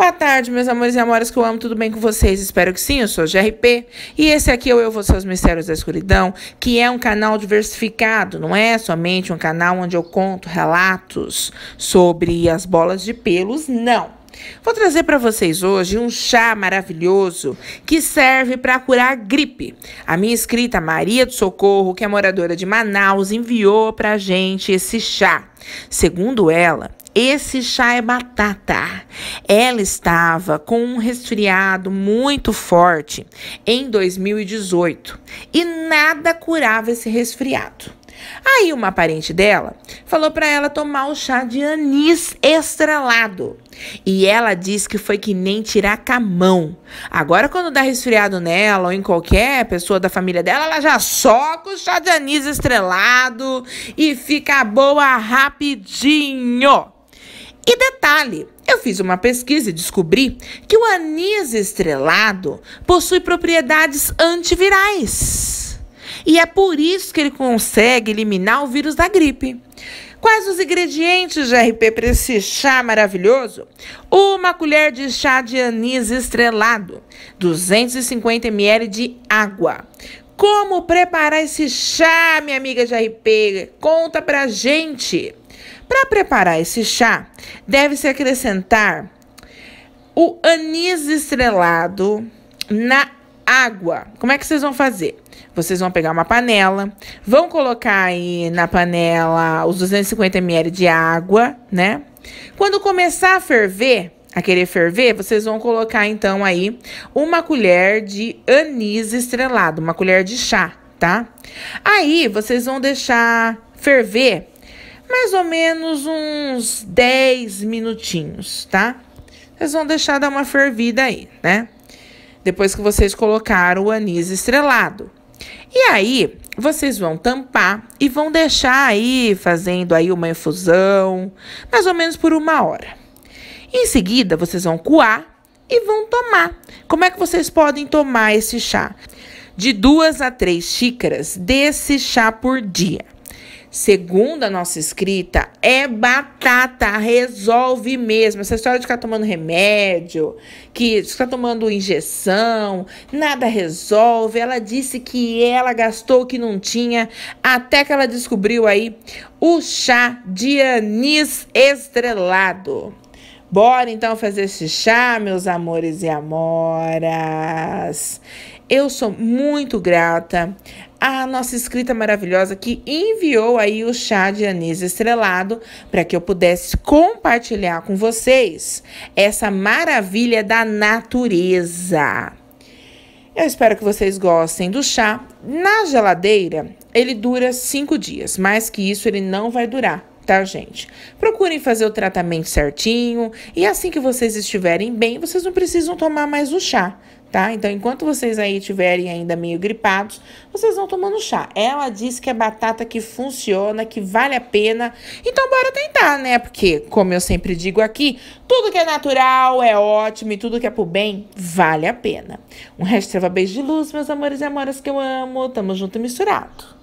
Boa tarde, meus amores e amoras que eu amo, tudo bem com vocês? Espero que sim, eu sou GRP e esse aqui é o Eu Vou Seus Mistérios da Escuridão, que é um canal diversificado, não é somente um canal onde eu conto relatos sobre as bolas de pelos, não. Vou trazer para vocês hoje um chá maravilhoso que serve para curar gripe. A minha inscrita Maria do Socorro, que é moradora de Manaus, enviou para gente esse chá. Segundo ela, esse chá é batata. Ela estava com um resfriado muito forte em 2018 e nada curava esse resfriado. Aí uma parente dela falou para ela tomar o chá de anis estrelado. E ela disse que foi que nem tirar camão. Agora quando dá resfriado nela ou em qualquer pessoa da família dela, ela já soca o chá de anis estrelado e fica boa rapidinho. E detalhe, eu fiz uma pesquisa e descobri que o anis estrelado possui propriedades antivirais. E é por isso que ele consegue eliminar o vírus da gripe. Quais os ingredientes de RP para esse chá maravilhoso? Uma colher de chá de anis estrelado, 250 ml de água. Como preparar esse chá, minha amiga de RP? Conta pra gente. Para preparar esse chá, deve-se acrescentar o anis estrelado na água. Como é que vocês vão fazer? Vocês vão pegar uma panela, vão colocar aí na panela os 250 ml de água, né? Quando começar a ferver, a querer ferver, vocês vão colocar então aí uma colher de anis estrelado, uma colher de chá, tá? Aí vocês vão deixar ferver mais ou menos uns 10 minutinhos, tá? Vocês vão deixar dar uma fervida aí, né? Depois que vocês colocaram o anis estrelado. E aí, vocês vão tampar e vão deixar aí fazendo aí uma infusão, mais ou menos por uma hora. Em seguida, vocês vão coar e vão tomar. Como é que vocês podem tomar esse chá? De duas a três xícaras desse chá por dia. Segundo a nossa escrita, é batata, resolve mesmo. Essa história de ficar tomando remédio, que está tomando injeção, nada resolve. Ela disse que ela gastou o que não tinha, até que ela descobriu aí o chá de anis estrelado. Bora então fazer esse chá, meus amores e amoras. Eu sou muito grata à nossa escrita maravilhosa que enviou aí o chá de anis estrelado para que eu pudesse compartilhar com vocês essa maravilha da natureza. Eu espero que vocês gostem do chá. Na geladeira, ele dura cinco dias, mais que isso ele não vai durar tá, gente? Procurem fazer o tratamento certinho e assim que vocês estiverem bem, vocês não precisam tomar mais o chá, tá? Então, enquanto vocês aí estiverem ainda meio gripados, vocês vão tomando chá. Ela diz que é batata que funciona, que vale a pena. Então, bora tentar, né? Porque, como eu sempre digo aqui, tudo que é natural é ótimo e tudo que é pro bem vale a pena. Um resto beijo de luz, meus amores e amoras que eu amo. Tamo junto e misturado.